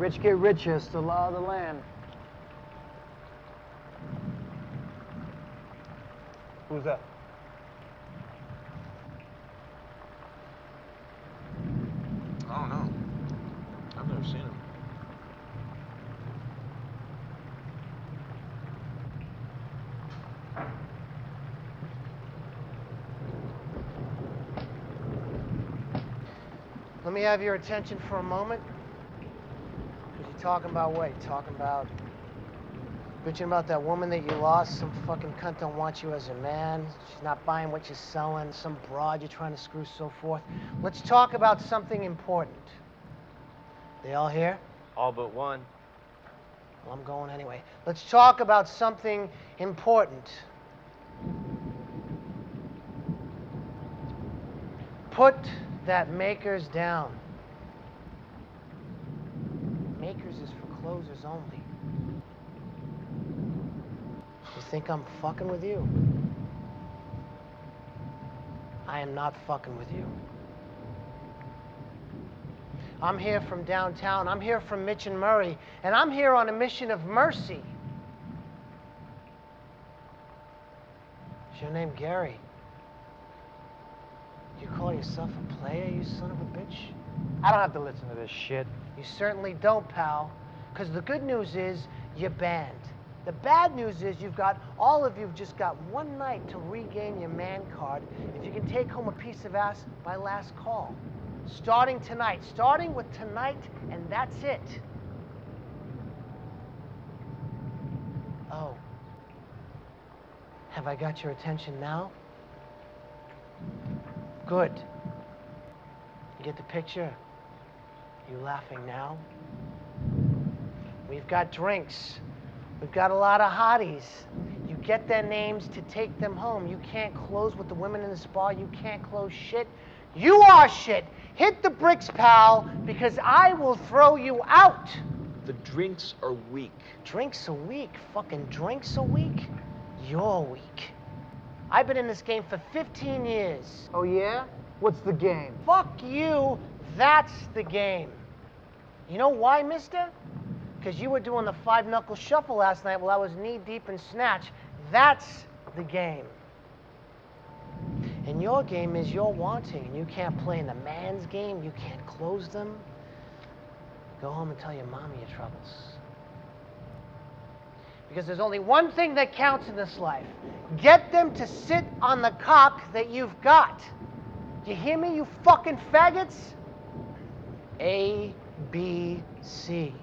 rich get richer. It's the law of the land. Who's that? I don't know. I've never seen him. Let me have your attention for a moment. Talking about what? Talking about bitching about that woman that you lost. Some fucking cunt don't want you as a man. She's not buying what you're selling. Some broad you're trying to screw, so forth. Let's talk about something important. They all here? All but one. Well, I'm going anyway. Let's talk about something important. Put that makers down. Makers is for closers only. You think I'm fucking with you? I am not fucking with you. I'm here from downtown. I'm here from Mitch and Murray, and I'm here on a mission of mercy. Is your name Gary? You call yourself a player, you son of a bitch? I don't have to listen to this shit. You certainly don't, pal. Because the good news is you're banned. The bad news is you've got, all of you've just got one night to regain your man card if you can take home a piece of ass by last call. Starting tonight. Starting with tonight, and that's it. Oh. Have I got your attention now? Good. You get the picture? You laughing now? We've got drinks. We've got a lot of hotties. You get their names to take them home. You can't close with the women in the spa. You can't close shit. You are shit. Hit the bricks, pal, because I will throw you out. The drinks are weak. Drinks a week? Fucking drinks a week? You're weak. I've been in this game for 15 years. Oh, yeah? What's the game? Fuck you. That's the game. You know why, mister? Because you were doing the five knuckle shuffle last night while I was knee deep in snatch. That's the game. And your game is you're wanting, and you can't play in the man's game. You can't close them. Go home and tell your mommy your troubles. Because there's only one thing that counts in this life get them to sit on the cock that you've got. You hear me, you fucking faggots? A, B, C.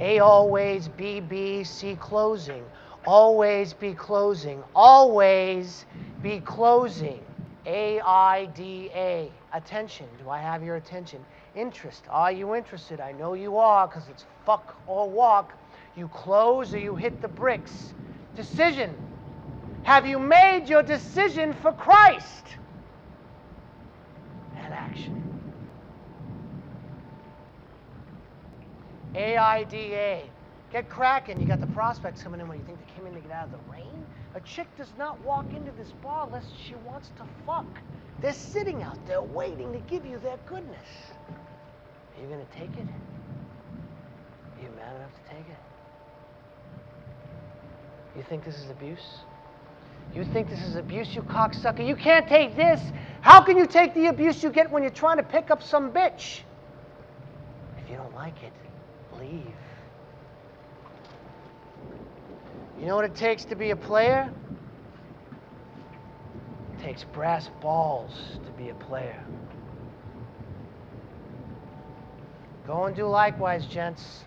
A always, B, B, C closing. Always be closing. Always be closing. A, I, D, A. Attention. Do I have your attention? Interest. Are you interested? I know you are because it's fuck or walk. You close or you hit the bricks. Decision. Have you made your decision for Christ? And action. AIDA. Get cracking. You got the prospects coming in when you think they came in to get out of the rain. A chick does not walk into this bar unless she wants to fuck. They're sitting out there waiting to give you their goodness. Are you gonna take it? Are you man enough to take it? You think this is abuse? You think this is abuse, you cocksucker? You can't take this. How can you take the abuse you get when you're trying to pick up some bitch? If you don't like it, leave. You know what it takes to be a player? It takes brass balls to be a player. Go and do likewise, gents.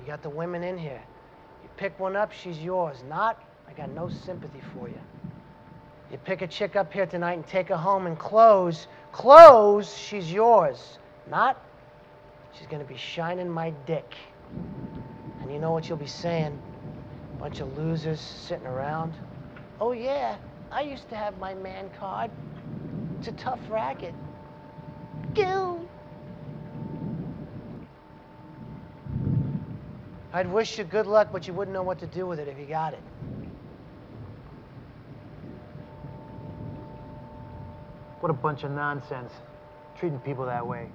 You got the women in here. Pick one up, she's yours. Not, I got no sympathy for you. You pick a chick up here tonight and take her home and close. Close, she's yours. Not, she's gonna be shining my dick. And you know what you'll be saying? Bunch of losers sitting around. Oh, yeah, I used to have my man card. It's a tough racket. Gil. I'd wish you good luck, but you wouldn't know what to do with it if you got it. What a bunch of nonsense. Treating people that way.